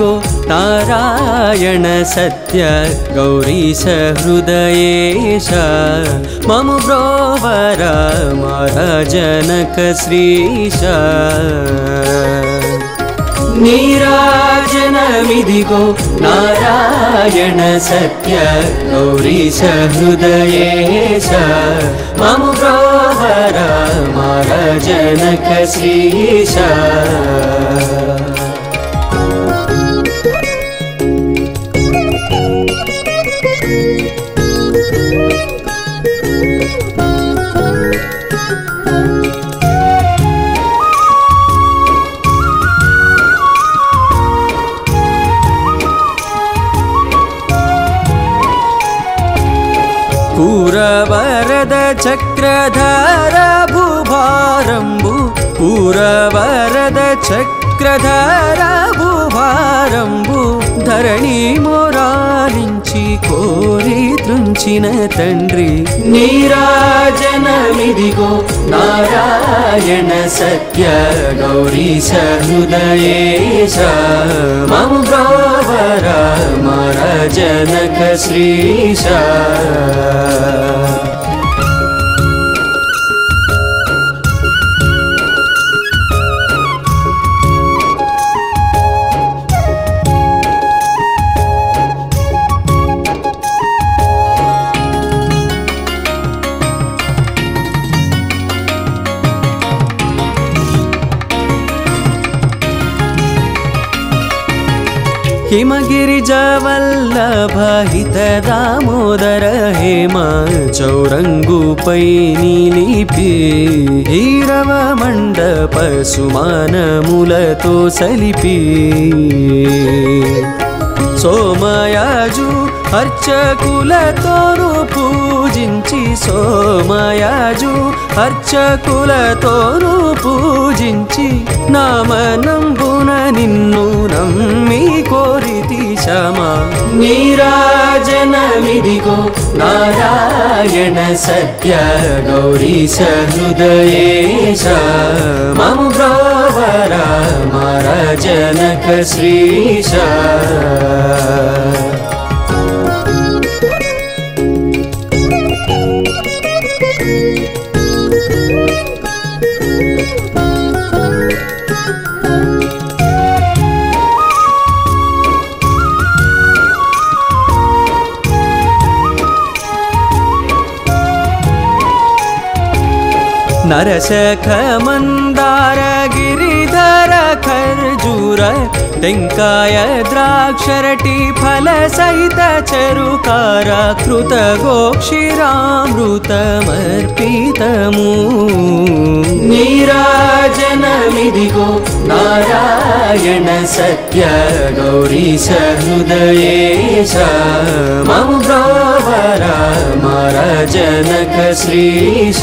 नीराजनमिदिगो नारायण सत्य गौरीश हृदयेश मम ब्रोवर महाराजनक श्रीश नीराजनमिदिगो नारायण सत्य गौरीश हृदयेश मम ब्रोवर महाराजनक चक्रधर चक्रधरभुभारम्भु पुरवरद चक्रधर चक्रधारभुभारम्भु धरणी मोरालिञ्चि कोरि तृञ्चिन तण्ड्रि। नीराजनमिदिगो नारायण सत्य गौरी सहृदयेश मम गावरा मर जनक श्रीश हिमगिरिजवल्लभ हित दामोदर हेम चौरङ्गुपै निलिपि हिरव मण्डप सुमानमुलतो सलिपि సోమయాజు అర్చకులతోను పూజించి సోమయాజు అర్చకులతోను పూజించి నామనంబున నిన్ను నమ్మి కోరితి శమా. నీరాజనమిదిగో నారాయణ సత్య గౌరీ హృదయేశ మము मारा जनक श्रीशा मंदार खर्जूर खर्जुरलिङ्काय द्राक्षरटिफलसहितचरुकार कृतगोक्षीरामृतमर्पितमू नीराजननिधिगो मम ब्रावरा मं जनक माराजनखश्रीश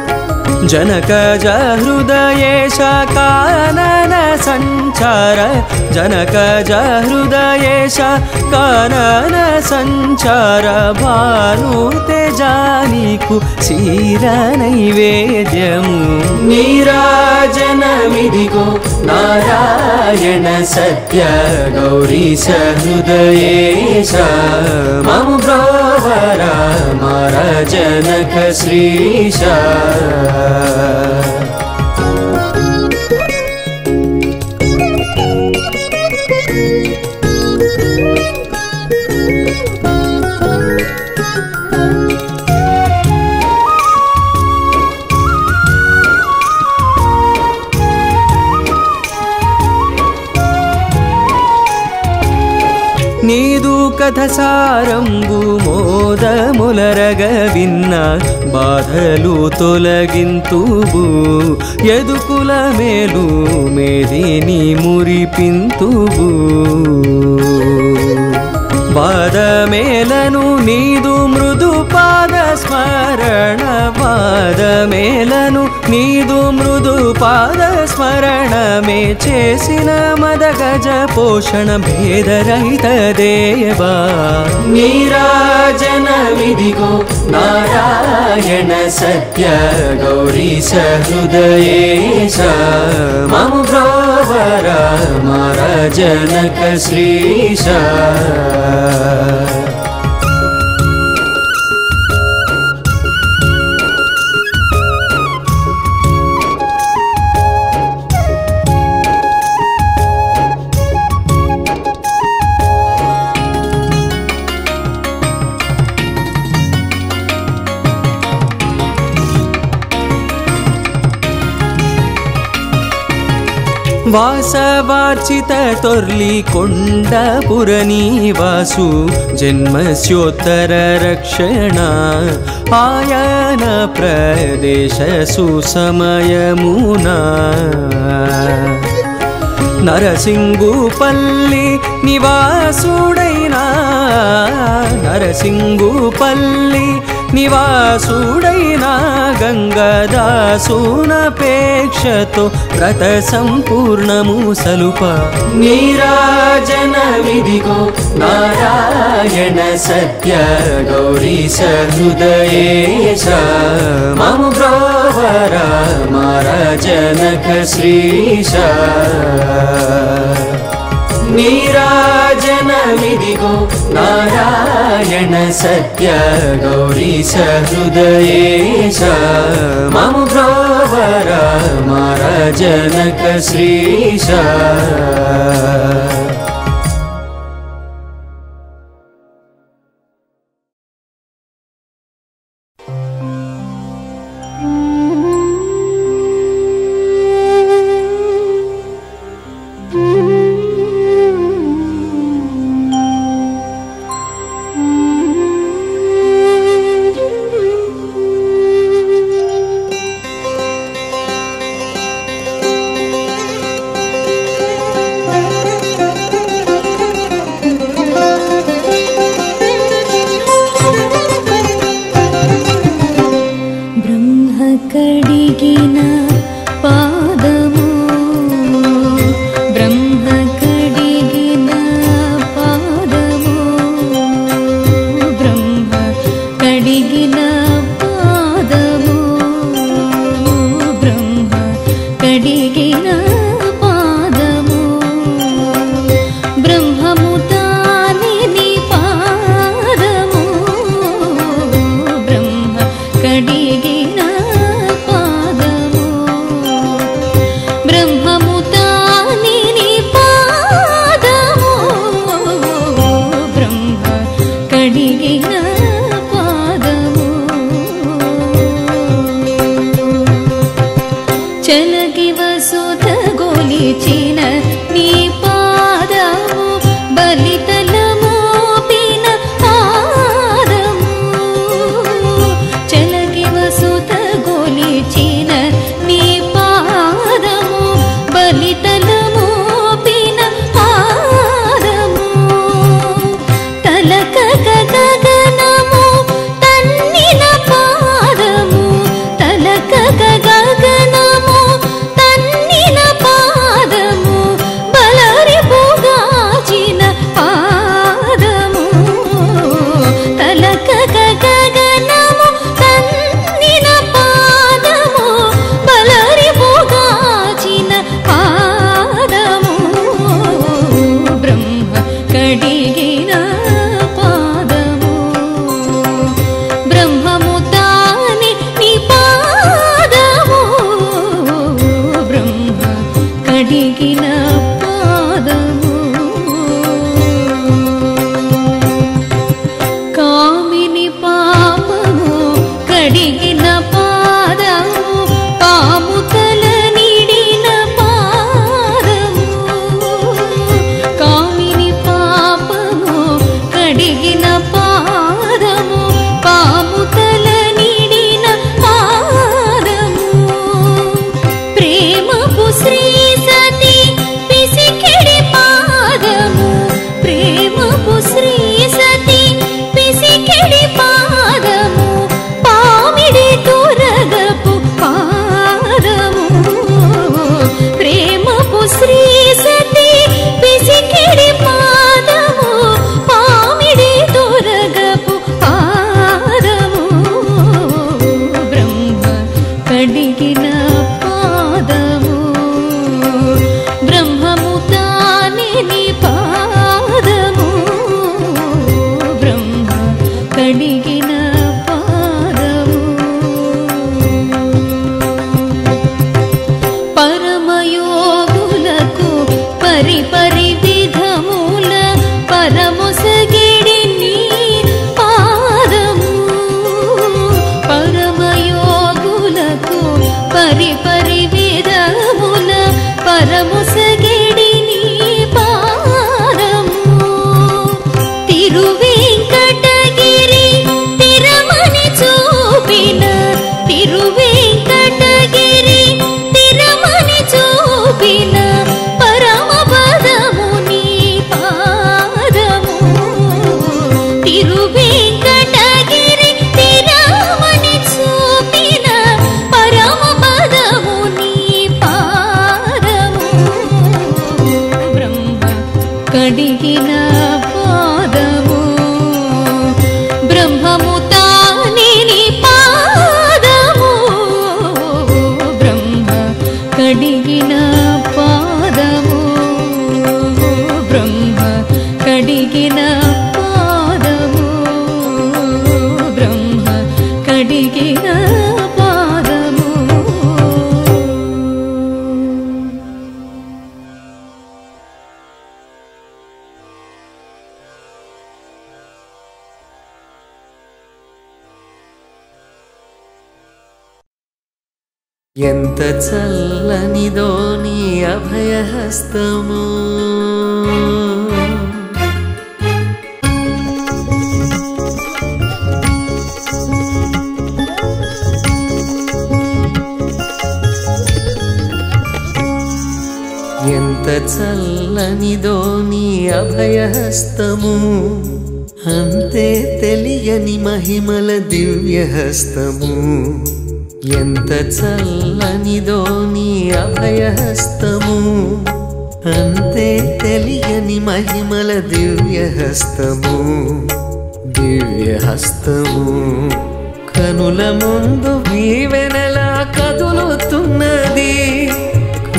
जनकज हृदयेश कानन सञ्चार जनकज हृदयेश कानन सञ्चार भानुते जानीकु क्षीर नैवेद्यमु नीराजनमिदिगो नारायण सत्य गौरीश हृदयेश। मम ब्रावर मरजनक श्रीश కథసారంబు మోదములరగ విన్న బాధలు తొలగింతుబు ఎదుకుల మేలు మేదిని మురిపింతుబు. మేలను నీదు మృదు పాద స్మరణ వాదమేలను నీదు మృదు పాద స్మరణమే చేసిన మద గజ పోషణ భేదరహిత దేవా నీరాజన విధిగో నారాయణ సత్య గౌరీ సహృదయేశ మమ బ్రోవర మారా జనక శ్రీశ वासवाचितर्लिकुण्डपुरनी वासु जन्मस्योत्तररक्षणा आयनप्रदेशसु समयमुना नरसिङ्गुपल्लि निवासुडैना नरसिङ्गुपल्लि निवासूनैना गङ्गादासूनपेक्षतो व्रतसम्पूर्णमुसलुपा नीराजनविधिगो नारायणसत्यगौरीशहृदयेश मम ब्रावरा माराजनखश्रीश नीराजनविधिगो नारायण सत्य गौरी सहृदये स मम भ्रारा महाराजनकशीष Apa ఎంత చల్లనిదో నీ అభయహస్తము. ఎంత చల్లనిదో నీ అభయహస్తము. అంతే తెలియని మహిమల దివ్యహస్తము. ఎంత చల్లనిదో నీ అభయహస్తము? అంతే తెలియని మహిమల దివ్యహస్తము. దివ్యహస్తము. కనుల ముందు వీవెనలా కదులుతున్నది.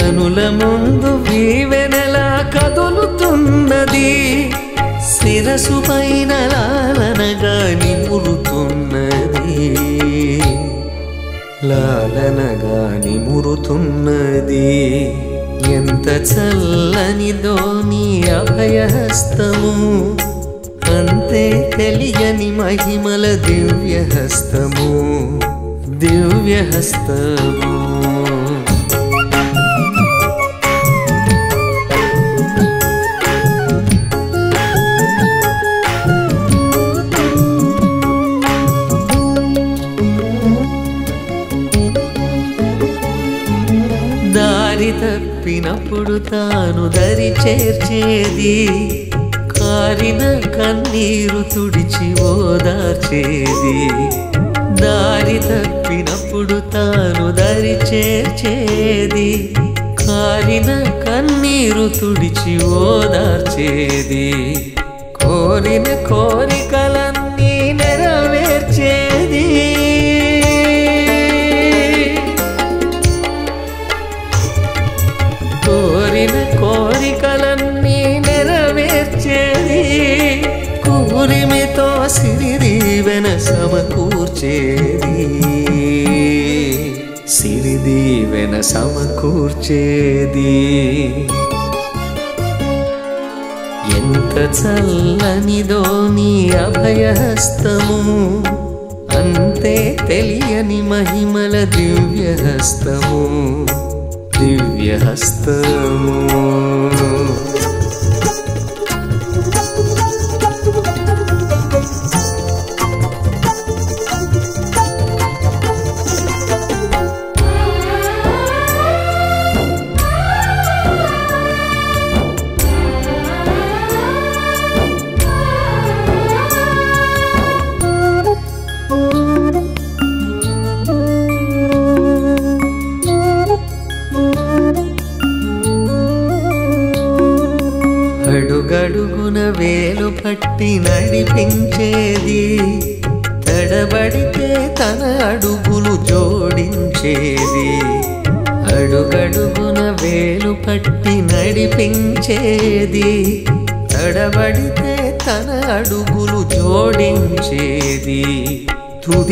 కనుల ముందు వీవెనలా కదులుతున్నది. శిరసు పైన లాలనగా నిమురుతున్నది. లాలనగా నిమురుతున్నది ఎంత చల్లనిదో నీ అభయహస్తము. అంతే తెలియని మహిమల దివ్యహస్తము. దివ్యహస్తము. తప్పినప్పుడు తాను దరి చేర్చేది. కారిన కన్నీరు తుడిచి ఓదార్చేది. దారి తప్పినప్పుడు తాను దరి చేర్చేది. కారిన కన్నీరు తుడిచి ఓదార్చేది. కోరిన కోరికలన్నీ సమకూర్చేది సిరిదీవెన సమకూర్చేది. ఎంత చల్లనిదో నీ అభయహస్తము అంతే తెలియని మహిమల దివ్యహస్తము. దివ్యహస్తము.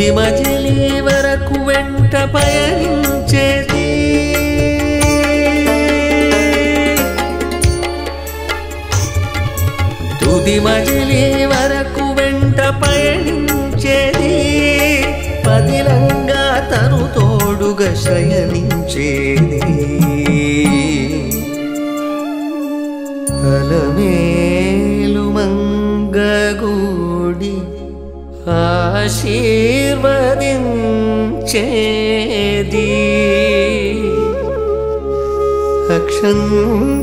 దిమజలి వరకు వెంట పయనించేది తుది మజిలీ వరకు వెంట పయనించేది పదిలంగా తను తోడుగా శయనించేది అలమే आशीर्वदिं चेदि अक्षम्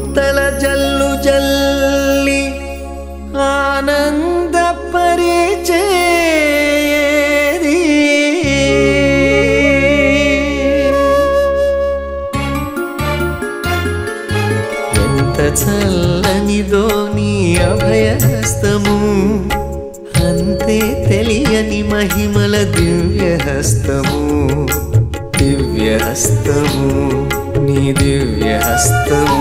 దివ్యహస్తము నీ దివ్యహస్తము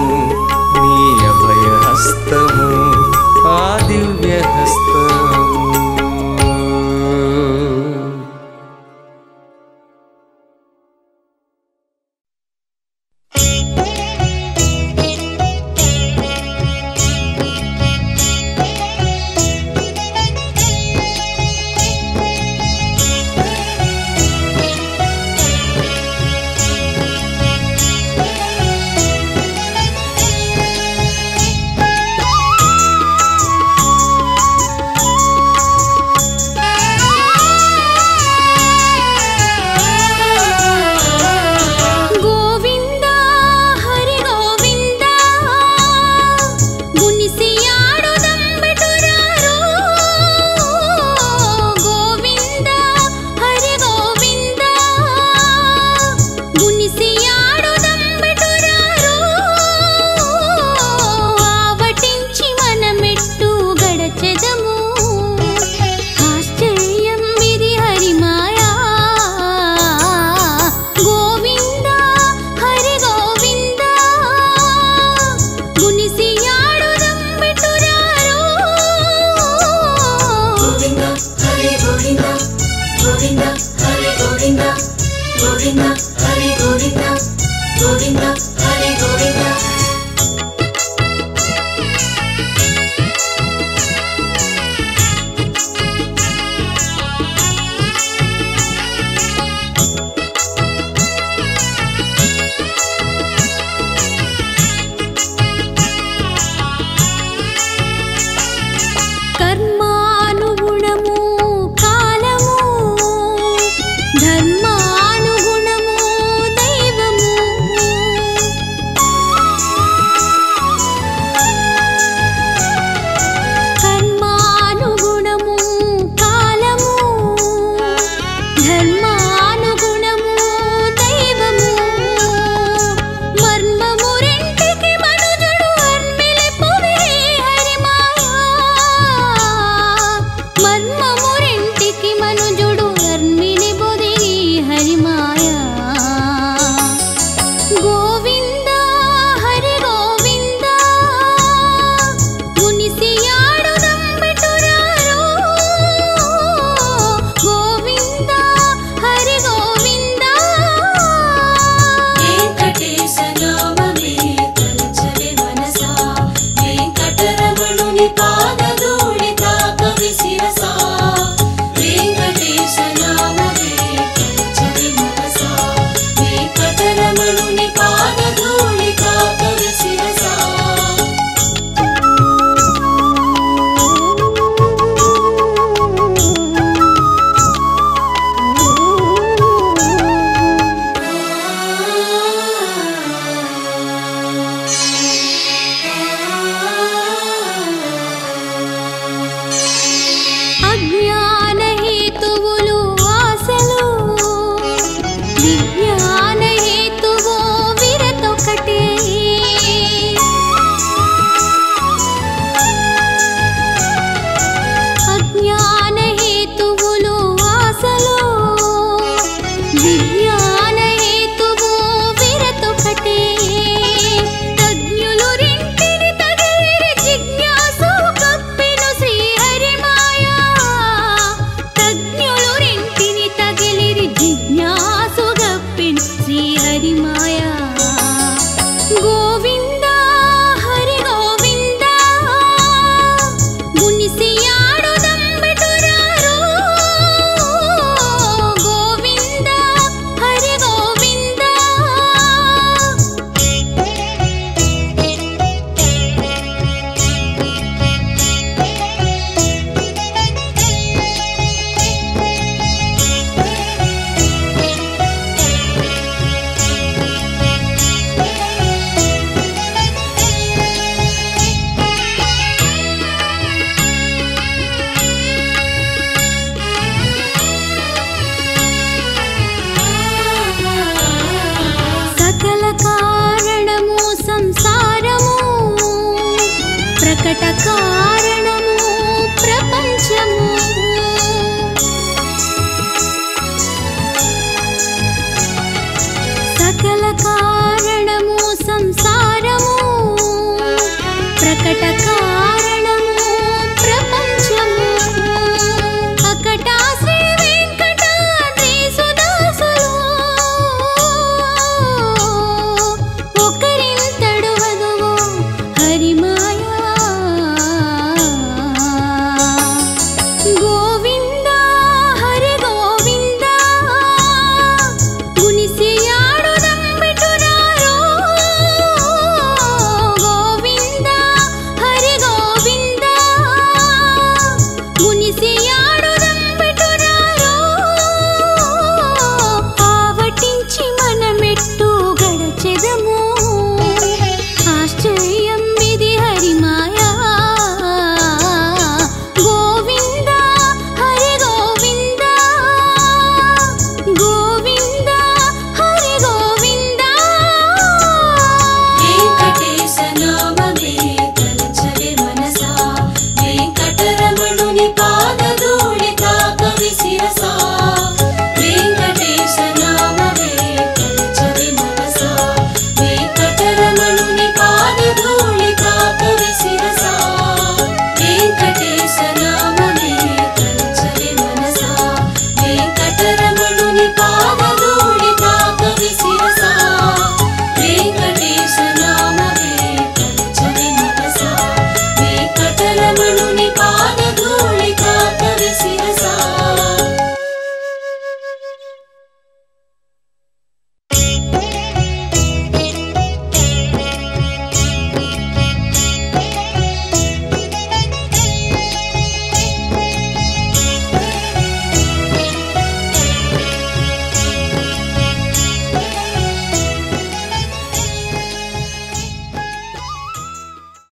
का